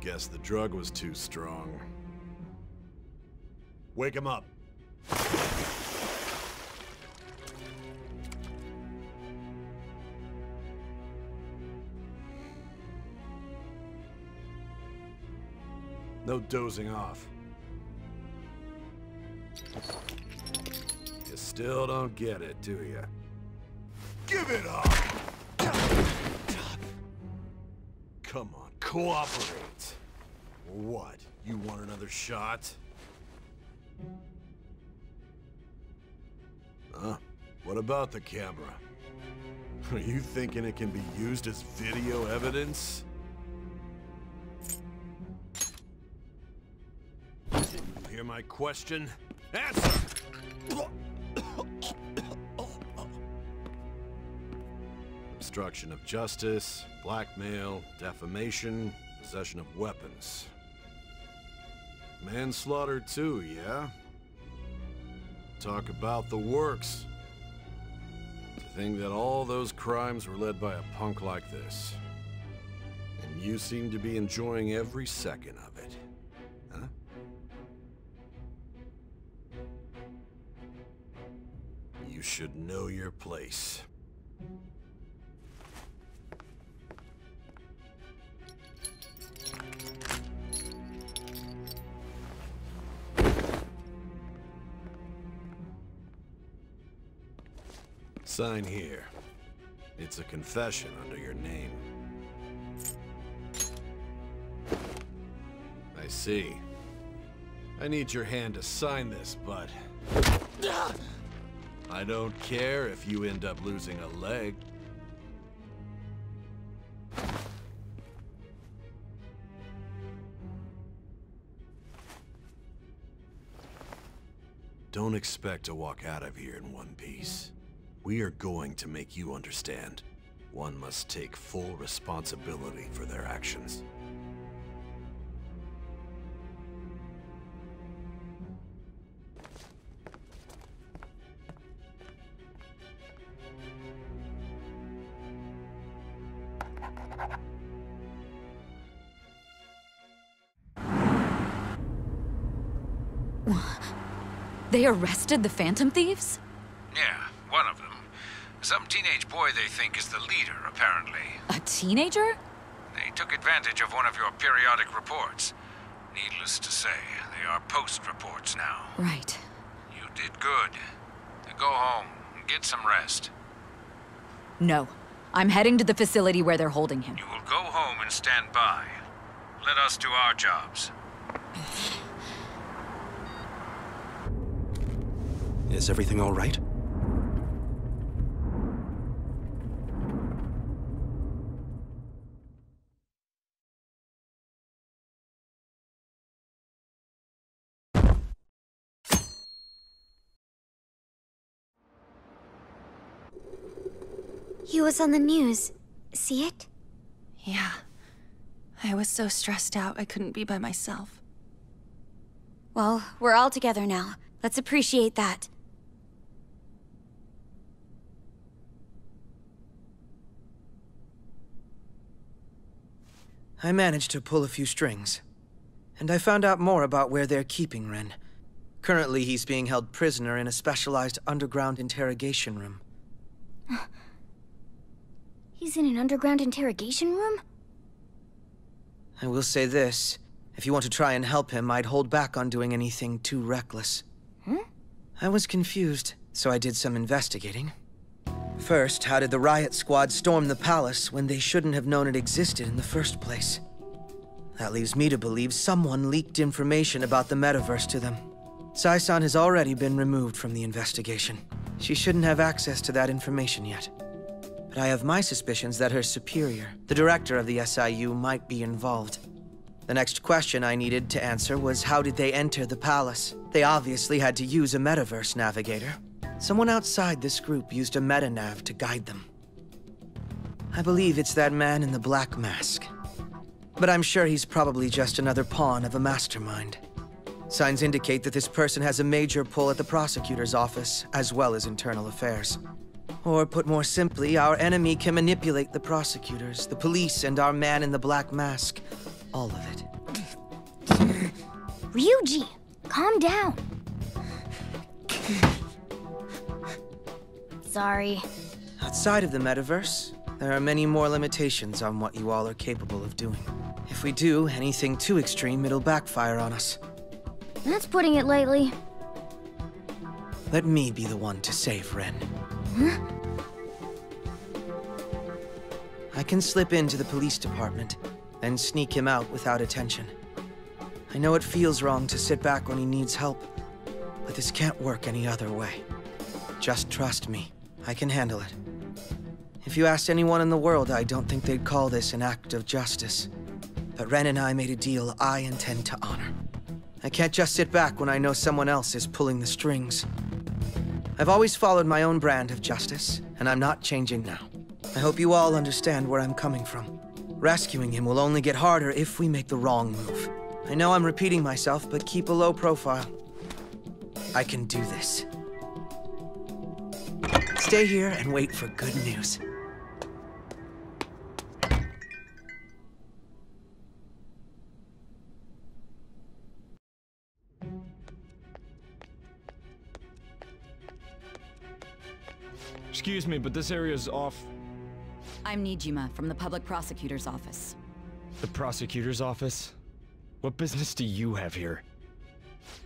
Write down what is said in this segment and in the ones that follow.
Guess the drug was too strong. Wake him up. No dozing off. You still don't get it, do you? Give it up! Come on, cooperate. What? You want another shot? Huh? What about the camera? Are you thinking it can be used as video evidence? Didn't you hear my question? Answer! Obstruction of justice, blackmail, defamation, possession of weapons. Manslaughter too, yeah? Talk about the works. To think that all those crimes were led by a punk like this. And you seem to be enjoying every second of it. Huh? You should know your place. Sign here. It's a confession under your name. I see. I need your hand to sign this, but... I don't care if you end up losing a leg. Don't expect to walk out of here in one piece. We are going to make you understand. One must take full responsibility for their actions. They arrested the Phantom Thieves? Yeah, one of them. Some teenage boy they think is the leader, apparently. A teenager? They took advantage of one of your periodic reports. Needless to say, they are post reports now. Right. You did good. Now go home and get some rest. No. I'm heading to the facility where they're holding him. You will go home and stand by. Let us do our jobs. Is everything all right? He was on the news. See it? Yeah. I was so stressed out I couldn't be by myself. Well, we're all together now. Let's appreciate that. I managed to pull a few strings. And I found out more about where they're keeping Ren. Currently, he's being held prisoner in a specialized underground interrogation room. He's in an underground interrogation room? I will say this. If you want to try and help him, I'd hold back on doing anything too reckless. Hmm? I was confused, so I did some investigating. First, how did the riot squad storm the palace when they shouldn't have known it existed in the first place? That leaves me to believe someone leaked information about the metaverse to them. Sae-san has already been removed from the investigation. She shouldn't have access to that information yet. I have my suspicions that her superior, the director of the SIU, might be involved. The next question I needed to answer was how did they enter the palace? They obviously had to use a metaverse navigator. Someone outside this group used a metanav to guide them. I believe it's that man in the black mask. But I'm sure he's probably just another pawn of a mastermind. Signs indicate that this person has a major pull at the prosecutor's office, as well as internal affairs. Or put more simply, our enemy can manipulate the prosecutors, the police, and our man in the black mask all of it. Ryuji, calm down. Sorry. Outside of the metaverse, there are many more limitations on what you all are capable of doing. If we do anything too extreme, it'll backfire on us. That's putting it lightly. Let me be the one to save Ren. I can slip into the police department, then sneak him out without attention. I know it feels wrong to sit back when he needs help, but this can't work any other way. Just trust me. I can handle it. If you asked anyone in the world, I don't think they'd call this an act of justice. But Ren and I made a deal I intend to honor. I can't just sit back when I know someone else is pulling the strings. I've always followed my own brand of justice, and I'm not changing now. I hope you all understand where I'm coming from. Rescuing him will only get harder if we make the wrong move. I know I'm repeating myself, but keep a low profile. I can do this. Stay here and wait for good news. Excuse me, but this area is off I'm Nijima from the Public Prosecutor's Office. the prosecutor's office. What business do you have here?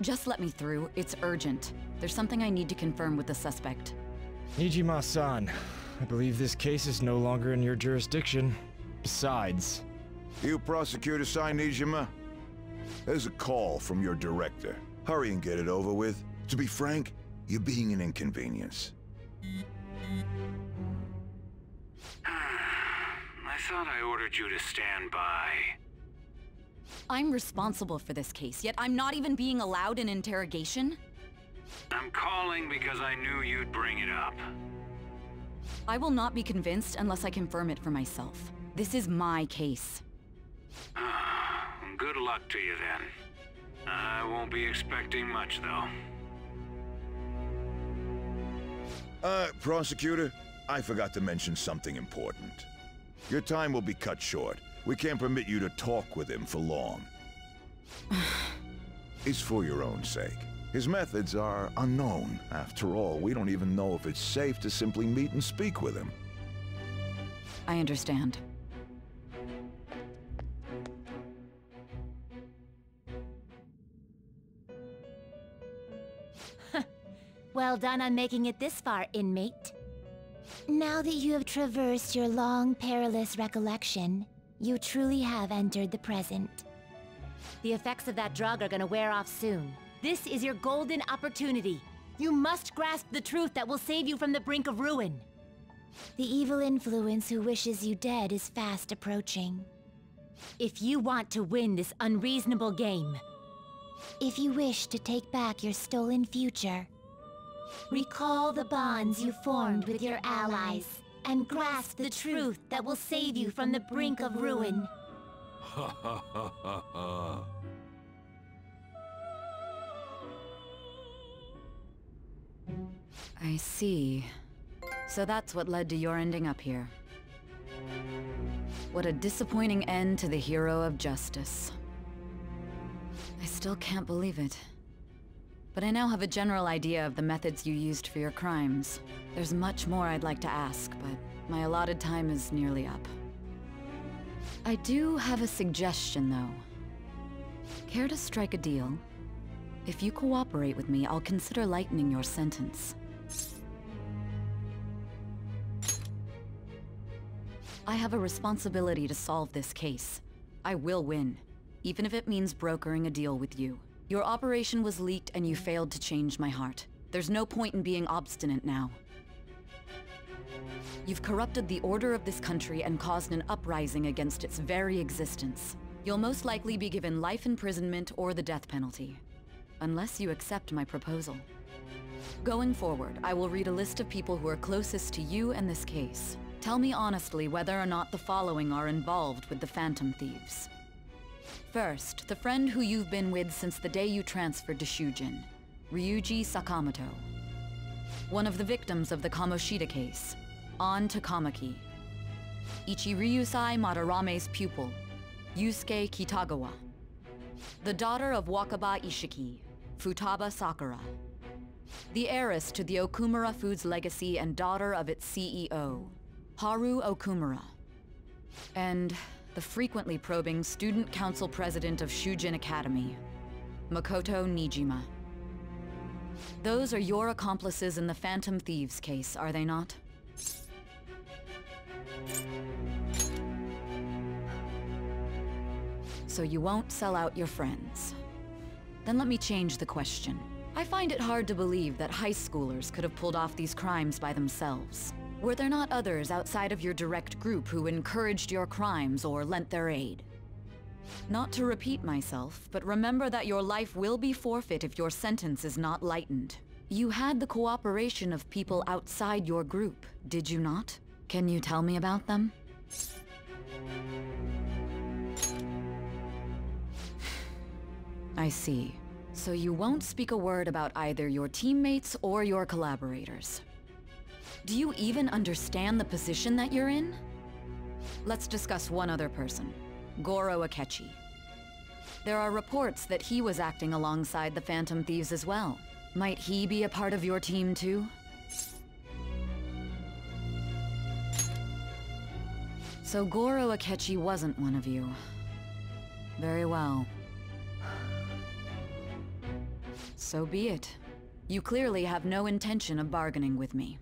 Just let me through. It's urgent. There's something I need to confirm with the suspect. Nijima-san, I believe this case is no longer in your jurisdiction. Besides, You prosecutor sign Nijima? There's a call from your director. Hurry and get it over with. To be frank, you're being an inconvenience. Thought I ordered you to stand by. I'm responsible for this case, yet I'm not even being allowed an interrogation? I'm calling because I knew you'd bring it up. I will not be convinced unless I confirm it for myself. This is my case. Good luck to you then. I won't be expecting much, though. Uh, prosecutor, I forgot to mention something important. Your time will be cut short. We can't permit you to talk with him for long. it's for your own sake. His methods are unknown. After all, we don't even know if it's safe to simply meet and speak with him. I understand. Well done on making it this far, inmate. Now that you have traversed your long, perilous recollection, you truly have entered the present. The effects of that drug are gonna wear off soon. This is your golden opportunity. You must grasp the truth that will save you from the brink of ruin. The evil influence who wishes you dead is fast approaching. If you want to win this unreasonable game, if you wish to take back your stolen future, Recall the bonds you formed with your allies, and grasp the truth that will save you from the brink of ruin. I see. So that's what led to your ending up here. What a disappointing end to the hero of justice. I still can't believe it. But I now have a general idea of the methods you used for your crimes. There's much more I'd like to ask, but my allotted time is nearly up. I do have a suggestion, though. Care to strike a deal? If you cooperate with me, I'll consider lightening your sentence. I have a responsibility to solve this case. I will win, even if it means brokering a deal with you. Your operation was leaked and you failed to change my heart. There's no point in being obstinate now. You've corrupted the order of this country and caused an uprising against its very existence. You'll most likely be given life imprisonment or the death penalty. Unless you accept my proposal. Going forward, I will read a list of people who are closest to you and this case. Tell me honestly whether or not the following are involved with the Phantom Thieves. First, the friend who you've been with since the day you transferred to Shujin, Ryuji Sakamoto. One of the victims of the Kamoshida case, Ann Takamaki. Ichiryusai Madarame's pupil, Yusuke Kitagawa. The daughter of Wakaba Isshiki, Futaba Sakura. The heiress to the Okumura Foods legacy and daughter of its CEO, Haru Okumura. And the frequently probing student council president of Shujin Academy, Makoto Nijima. Those are your accomplices in the Phantom Thieves case, are they not? So you won't sell out your friends. Then let me change the question. I find it hard to believe that high schoolers could have pulled off these crimes by themselves. Were there not others outside of your direct group who encouraged your crimes or lent their aid? Not to repeat myself, but remember that your life will be forfeit if your sentence is not lightened. You had the cooperation of people outside your group, did you not? Can you tell me about them? I see. So you won't speak a word about either your teammates or your collaborators. Do you even understand the position that you're in? Let's discuss one other person, Goro Akechi. There are reports that he was acting alongside the Phantom Thieves as well. Might he be a part of your team too? So Goro Akechi wasn't one of you. Very well. So be it. You clearly have no intention of bargaining with me.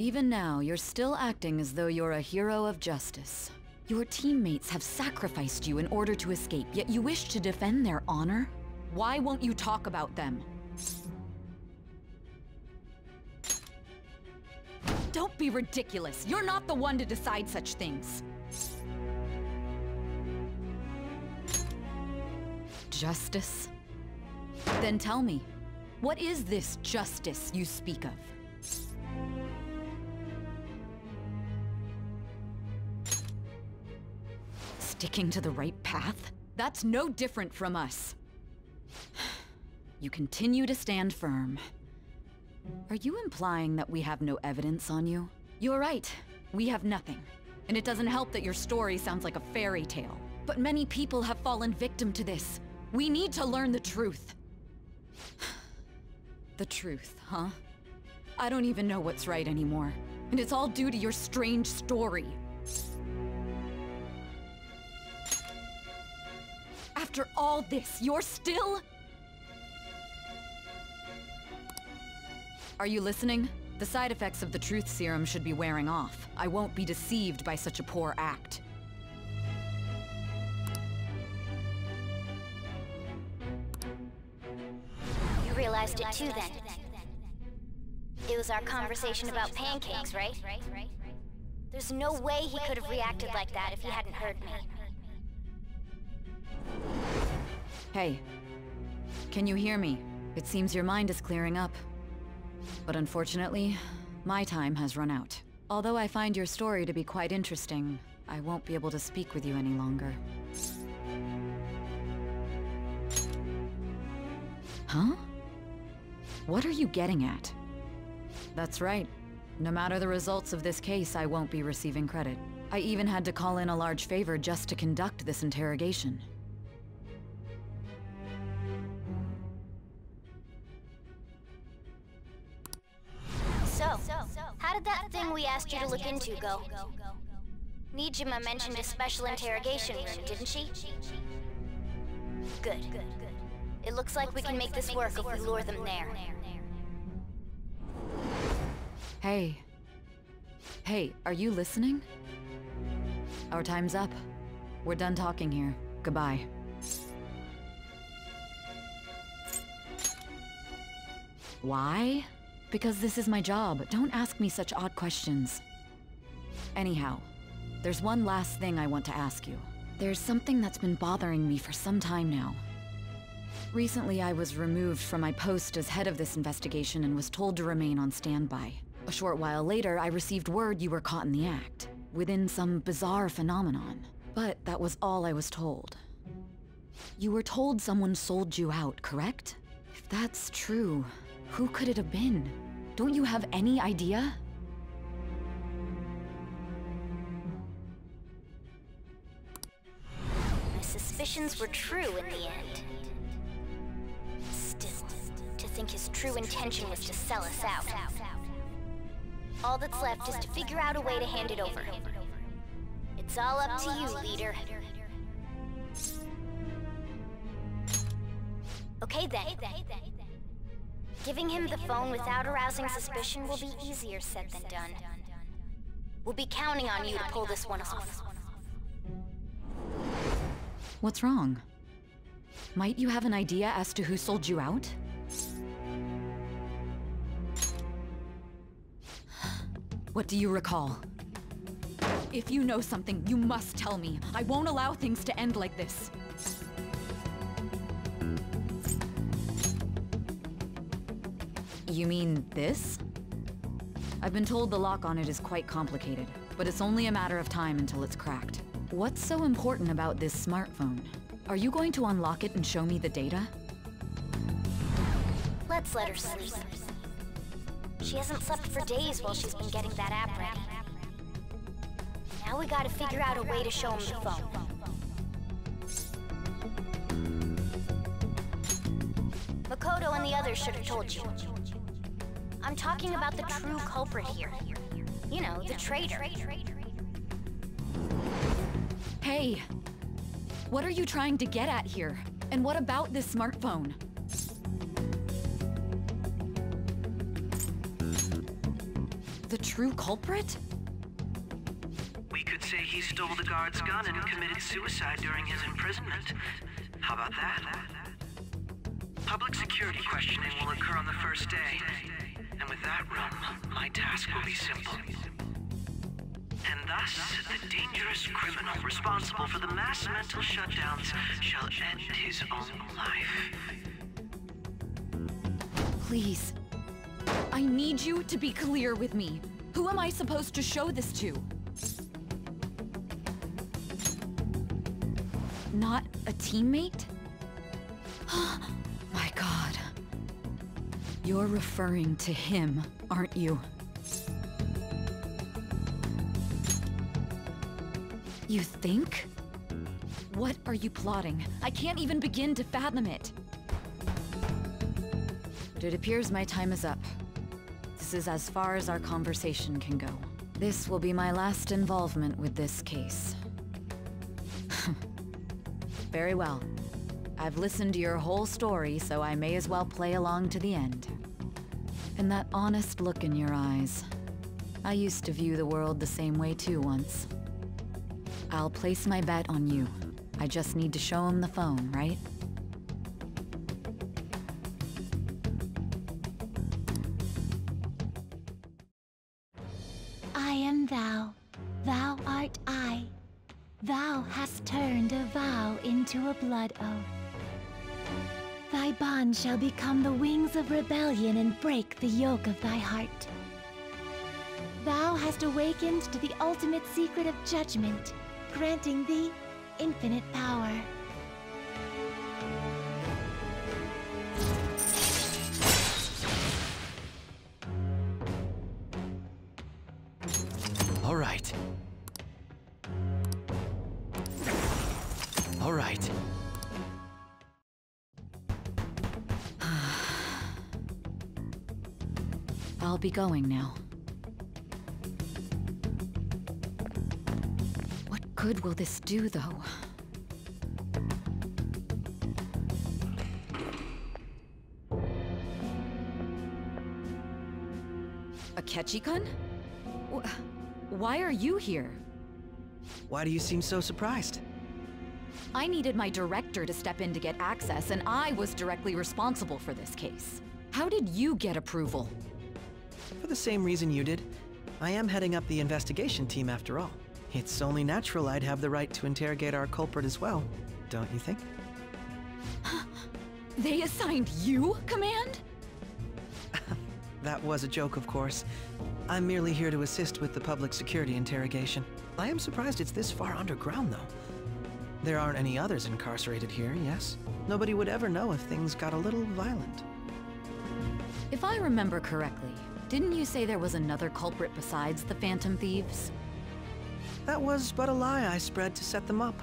Even now, you're still acting as though you're a hero of justice. Your teammates have sacrificed you in order to escape, yet you wish to defend their honor? Why won't you talk about them? Don't be ridiculous. You're not the one to decide such things. Justice? Then tell me, what is this justice you speak of? Sticking to the right path? That's no different from us. You continue to stand firm. Are you implying that we have no evidence on you? You're right. We have nothing. And it doesn't help that your story sounds like a fairy tale. But many people have fallen victim to this. We need to learn the truth. the truth, huh? I don't even know what's right anymore. And it's all due to your strange story. After all this, you're still... Are you listening? The side effects of the truth serum should be wearing off. I won't be deceived by such a poor act. You realized it too then. It was our conversation about pancakes, right? There's no way he could have reacted like that if he hadn't heard me. Hey. Can you hear me? It seems your mind is clearing up. But unfortunately, my time has run out. Although I find your story to be quite interesting, I won't be able to speak with you any longer. Huh? What are you getting at? That's right. No matter the results of this case, I won't be receiving credit. I even had to call in a large favor just to conduct this interrogation. We asked you to look into go? Nijima mentioned a special interrogation room, didn't she? Good. It looks like we can make this work if we lure them there. Hey. Hey, are you listening? Our time's up. We're done talking here. Goodbye. Why? Because this is my job. Don't ask me such odd questions. Anyhow, there's one last thing I want to ask you. There's something that's been bothering me for some time now. Recently, I was removed from my post as head of this investigation and was told to remain on standby. A short while later, I received word you were caught in the act, within some bizarre phenomenon. But that was all I was told. You were told someone sold you out, correct? If that's true, who could it have been? Don't you have any idea? My suspicions were true in the end. Still, to think his true intention was to sell us out. All that's left is to figure out a way to hand it over. It's all up to you, leader. Okay then. Giving him the phone without arousing suspicion will be easier said than done. We'll be counting on you to pull this one off. What's wrong? Might you have an idea as to who sold you out? What do you recall? If you know something, you must tell me. I won't allow things to end like this. You mean this? I've been told the lock on it is quite complicated, but it's only a matter of time until it's cracked. What's so important about this smartphone? Are you going to unlock it and show me the data? Let's let her sleep. She hasn't slept for days while she's been getting that app ready. Now we gotta figure out a way to show him the phone. Makoto and the others should have told you. I'm talking about the true culprit here. You know, the traitor. Hey! What are you trying to get at here? And what about this smartphone? The true culprit? We could say he stole the guard's gun and committed suicide during his imprisonment. How about that? Public security questioning will occur on the first day. My task will be simple. And thus, the dangerous criminal responsible for the mass mental shutdowns shall end his own life. Please. I need you to be clear with me. Who am I supposed to show this to? Not a teammate? My god. You're referring to him, aren't you? You think? What are you plotting? I can't even begin to fathom it. But it appears my time is up. This is as far as our conversation can go. This will be my last involvement with this case. Very well. I've listened to your whole story, so I may as well play along to the end. And that honest look in your eyes. I used to view the world the same way too once. I'll place my bet on you. I just need to show him the phone, right? I am thou, thou art I. Thou hast turned a vow into a blood oath. Thy bond shall become the wings of rebellion and break the yoke of thy heart. Thou hast awakened to the ultimate secret of judgment, granting thee infinite power. Be going now. What good will this do, though? Akechi-kun? Wh- Why are you here? Why do you seem so surprised? I needed my director to step in to get access, and I was directly responsible for this case. How did you get approval? The same reason you did. I am heading up the investigation team after all. It's only natural I'd have the right to interrogate our culprit as well, don't you think? They assigned you command? That was a joke, of course. I'm merely here to assist with the public security interrogation. I am surprised it's this far underground, though. There aren't any others incarcerated here, yes? Nobody would ever know if things got a little violent. If I remember correctly, didn't you say there was another culprit besides the Phantom Thieves? That was but a lie I spread to set them up.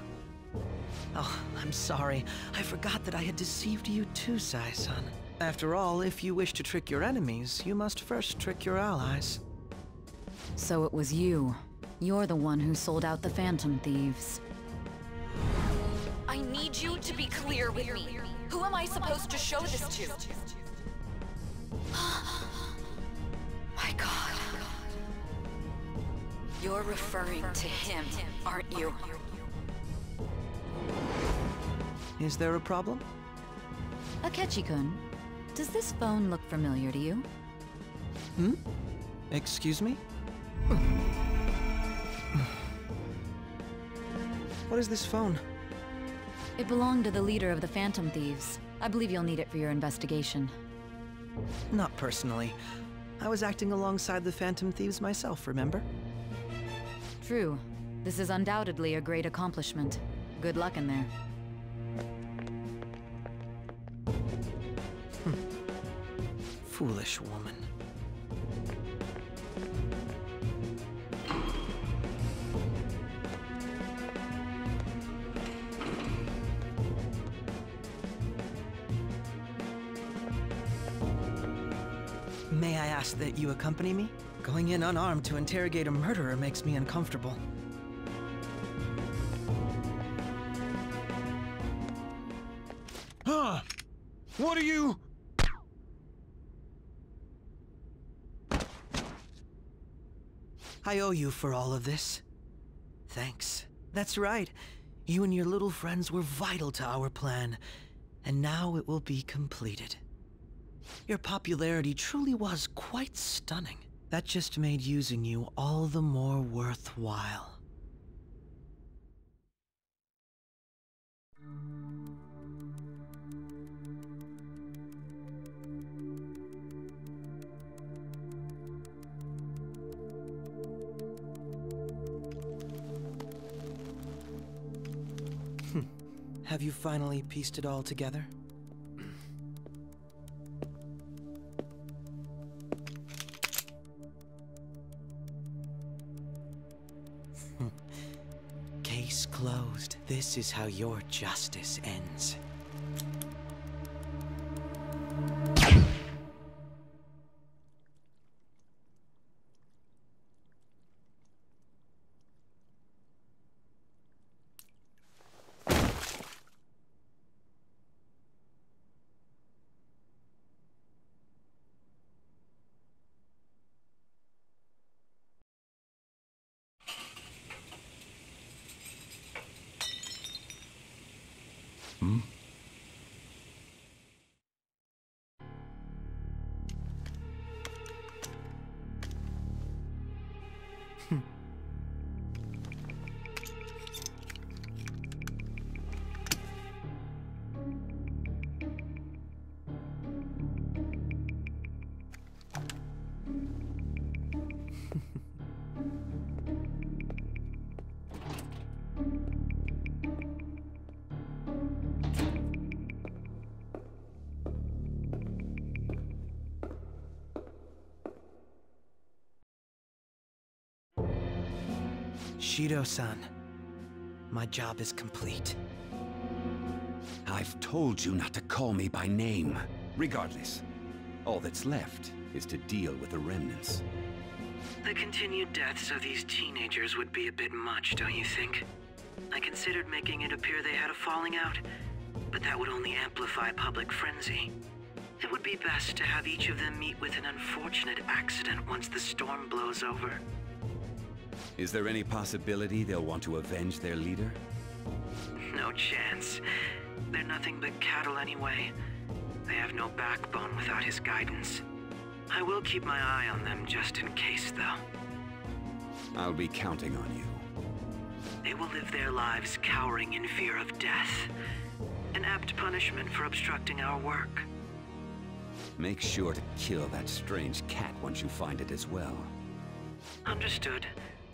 Oh, I'm sorry. I forgot that I had deceived you too, Sae-san. After all, if you wish to trick your enemies, you must first trick your allies. So it was you. You're the one who sold out the Phantom Thieves. I need you to be clear with me. Who am I supposed to show this to? My god. You're referring to him, aren't you? Is there a problem? Akechi-kun, does this phone look familiar to you? Hmm? Excuse me? What is this phone? It belonged to the leader of the Phantom Thieves. I believe you'll need it for your investigation. Not personally. I was acting alongside the Phantom Thieves myself, remember? True. This is undoubtedly a great accomplishment. Good luck in there. Hmm. Foolish woman. That you accompany me? Going in unarmed to interrogate a murderer makes me uncomfortable. Huh? What are you... I owe you for all of this. Thanks. That's right. You and your little friends were vital to our plan, and now it will be completed. Your popularity truly was quite stunning. That just made using you all the more worthwhile. Hmm. Have you finally pieced it all together? This is how your justice ends. Shido-san, my job is complete. I've told you not to call me by name. Regardless, all that's left is to deal with the remnants. The continued deaths of these teenagers would be a bit much, don't you think? I considered making it appear they had a falling out, but that would only amplify public frenzy. It would be best to have each of them meet with an unfortunate accident once the storm blows over. Is there any possibility they'll want to avenge their leader? No chance. They're nothing but cattle anyway. They have no backbone without his guidance. I will keep my eye on them just in case, though. I'll be counting on you. They will live their lives cowering in fear of death. An apt punishment for obstructing our work. Make sure to kill that strange cat once you find it as well. Understood.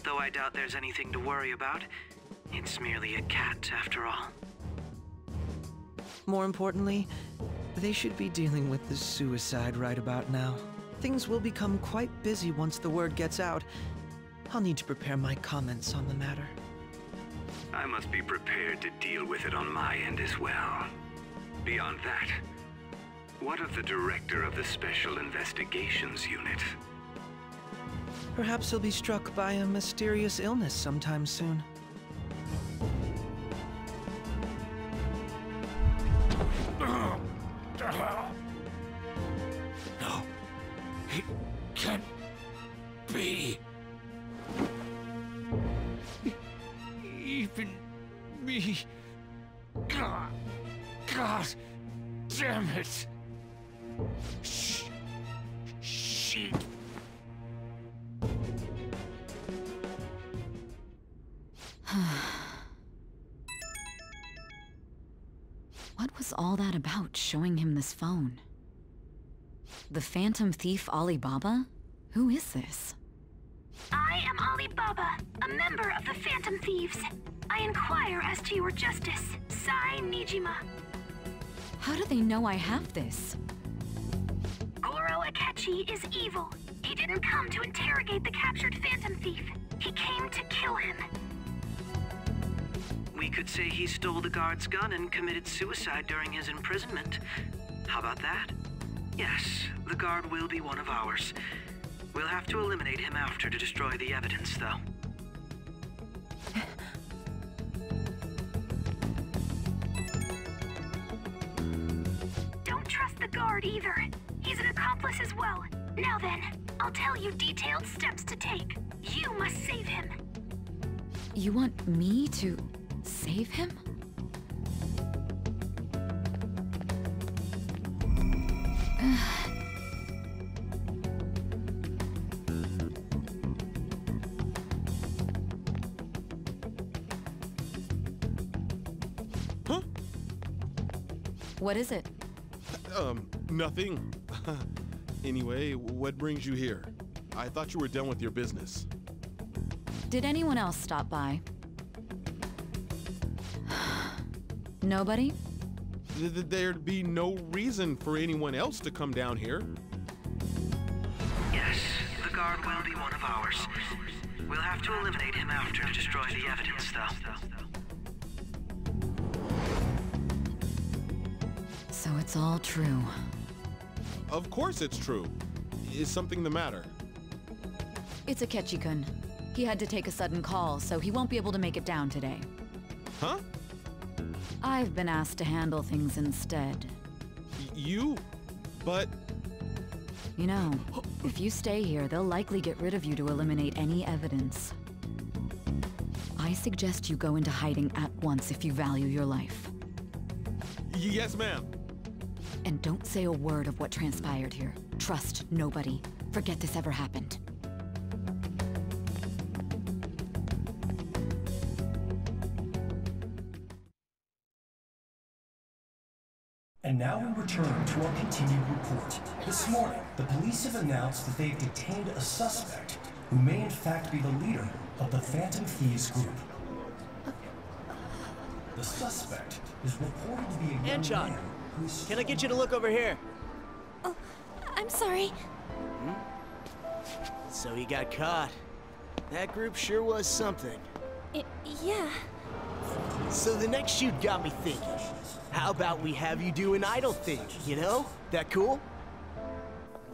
Though I doubt there's anything to worry about. It's merely a cat, after all. More importantly, they should be dealing with the suicide right about now. Things will become quite busy once the word gets out. I'll need to prepare my comments on the matter. I must be prepared to deal with it on my end as well. Beyond that, what of the director of the Special Investigations Unit? Perhaps he'll be struck by a mysterious illness sometime soon. Showing him this phone? The Phantom Thief Alibaba? Who is this? I am Alibaba, a member of the Phantom Thieves. I inquire as to your justice, Sae Nijima. How do they know I have this? Goro Akechi is evil. He didn't come to interrogate the captured Phantom Thief. He came to kill him. We could say he stole the guard's gun and committed suicide during his imprisonment. How about that? Yes, the guard will be one of ours. We'll have to eliminate him after to destroy the evidence, though. Don't trust the guard either. He's an accomplice as well. Now then, I'll tell you detailed steps to take. You must save him. You want me to save him? Huh? What is it? Um, nothing. anyway, what brings you here? I thought you were done with your business. Did anyone else stop by? Nobody? Th- th- There'd be no reason for anyone else to come down here. Yes, the guard will be one of ours. We'll have to eliminate him after to destroy the evidence, though. So it's all true. Of course it's true. Is something the matter? It's Akechi-kun. He had to take a sudden call, so he won't be able to make it down today. Huh? I've been asked to handle things instead. You? But You know, if you stay here, they'll likely get rid of you to eliminate any evidence. I suggest you go into hiding at once if you value your life. yes, ma'am. And don't say a word of what transpired here. Trust nobody. Forget this ever happened. Return to our continued report. This morning, the police have announced that they've detained a suspect who may in fact be the leader of the Phantom Thieves group. The suspect is reported to be a young Anchon, man who's can I get you to look over here? Oh, I'm sorry. Hmm? So he got caught. That group sure was something. I yeah. So the next shoot got me thinking. How about we have you do an idol thing, you know? That cool?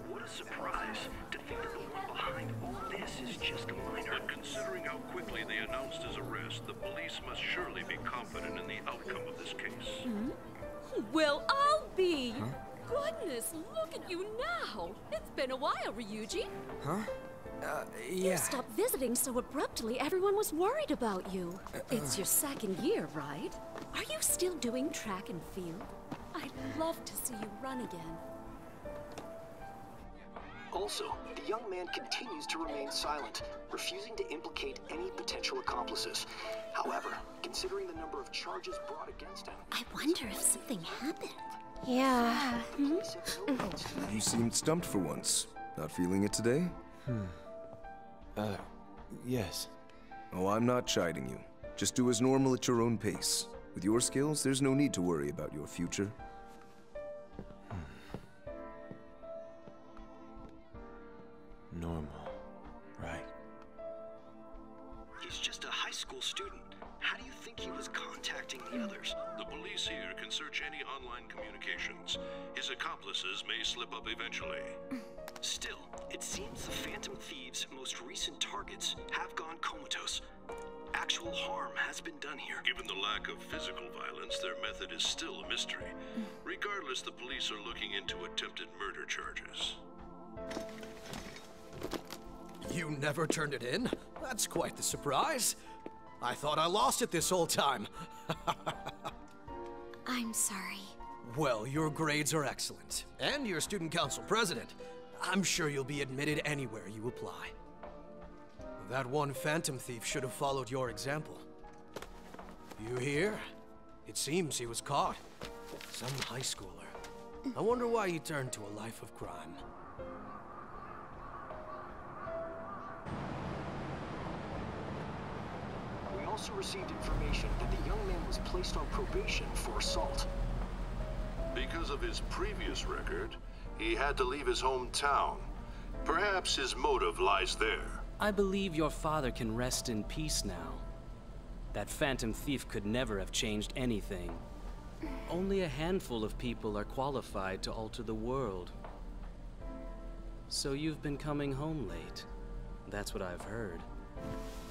What a surprise to think that the one behind all this is just a minor. Considering how quickly they announced his arrest, the police must surely be confident in the outcome of this case. Hmm? Well, I'll be. Goodness, look at you now. It's been a while, Ryuji. Huh? Uh, You stopped visiting so abruptly, everyone was worried about you. It's your second year, right? Are you still doing track and field? I'd love to see you run again. Also, the young man continues to remain silent, refusing to implicate any potential accomplices. However, considering the number of charges brought against him, I wonder if something happened. Yeah. You seemed stumped for once. Not feeling it today? Hmm. Uh, yes. Oh, I'm not chiding you. Just do as normal at your own pace. With your skills, there's no need to worry about your future. Normal. Right. he's just a high school student. How do you think he was contacting the others. The police here can search any online communications. His accomplices may slip up eventually. Still, it seems the Phantom Thieves' most recent targets have gone comatose. Actual harm has been done here. Given the lack of physical violence, their method is still a mystery. Regardless, the police are looking into attempted murder charges. You never turned it in? That's quite the surprise. I thought I lost it this whole time. I'm sorry. Well, your grades are excellent. And you're student council president. I'm sure you'll be admitted anywhere you apply. That one phantom thief should have followed your example. You hear? It seems he was caught. Some high schooler. I wonder why he turned to a life of crime. We also received information that the young man was placed on probation for assault. Because of his previous record, he had to leave his hometown. Perhaps his motive lies there. I believe your father can rest in peace now. That phantom thief could never have changed anything. Only a handful of people are qualified to alter the world. So you've been coming home late. That's what I've heard.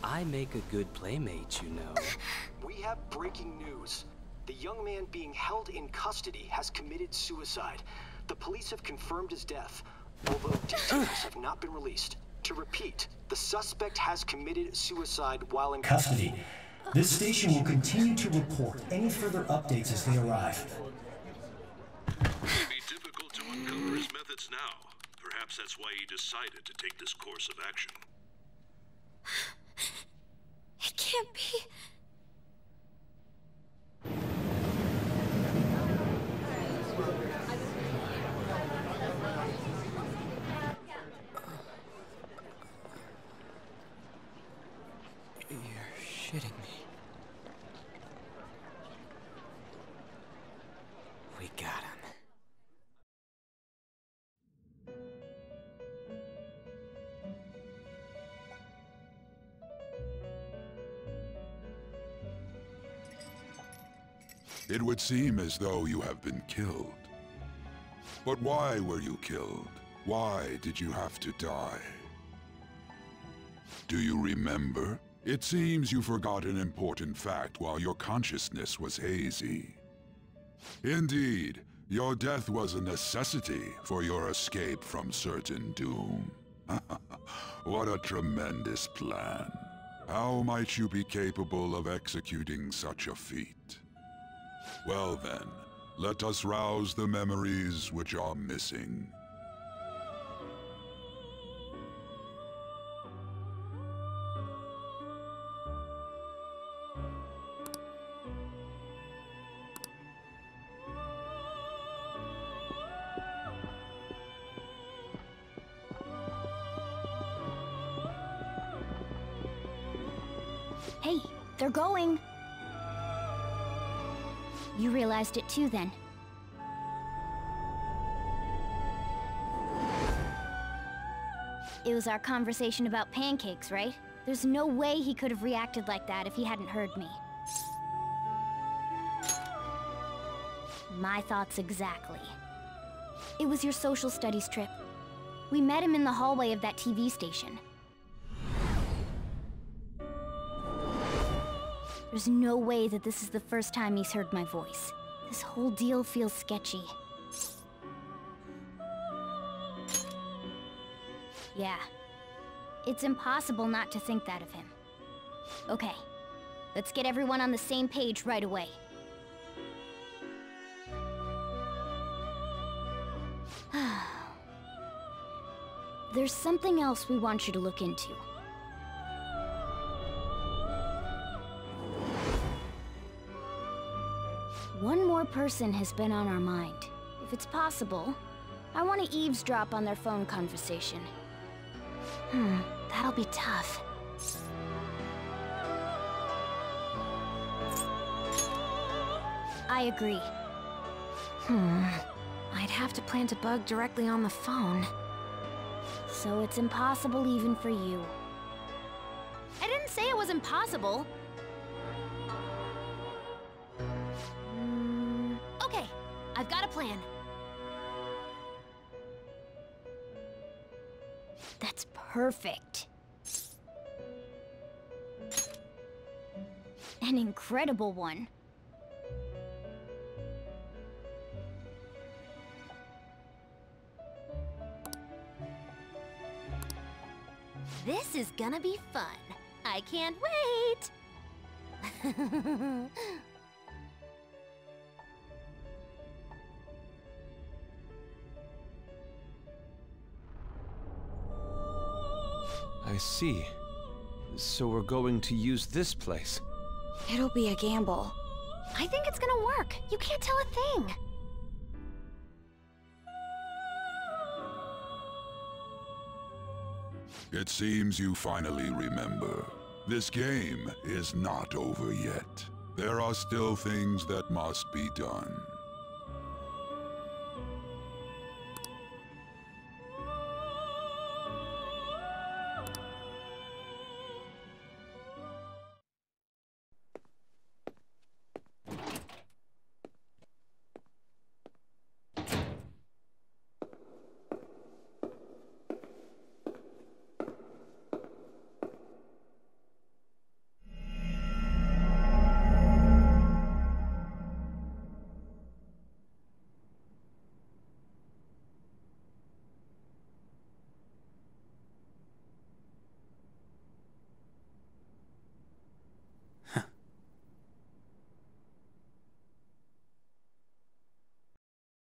I make a good playmate, you know. We have breaking news. The young man being held in custody has committed suicide. The police have confirmed his death, although details have not been released. To repeat, the suspect has committed suicide while in Custody. This station will continue to report any further updates as they arrive. It would be difficult to uncover his methods now. Perhaps that's why he decided to take this course of action. It can't be. You're shitting me. We got him. It would seem as though you have been killed. But why were you killed? Why did you have to die? Do you remember? It seems you forgot an important fact while your consciousness was hazy. Indeed, your death was a necessity for your escape from certain doom. what a tremendous plan. How might you be capable of executing such a feat? Well then, let us rouse the memories which are missing. Hey, they're going. You realized it too then. It was our conversation about pancakes, right? There's no way he could have reacted like that if he hadn't heard me. My thoughts exactly. It was your social studies trip. We met him in the hallway of that TV station. There's no way that this is the first time he's heard my voice. This whole deal feels sketchy. Yeah. It's impossible not to think that of him. Okay. Let's get everyone on the same page right away. There's something else we want you to look into. One more person has been on our mind. If it's possible, I want to eavesdrop on their phone conversation. Hmm, that'll be tough. I agree. Hmm, I'd have to plant a bug directly on the phone. So it's impossible even for you. I didn't say it was impossible. Perfect. An incredible one. This is gonna be fun. I can't wait! I see. So we're going to use this place. It'll be a gamble. I think it's gonna work. You can't tell a thing. It seems you finally remember. This game is not over yet. There are still things that must be done.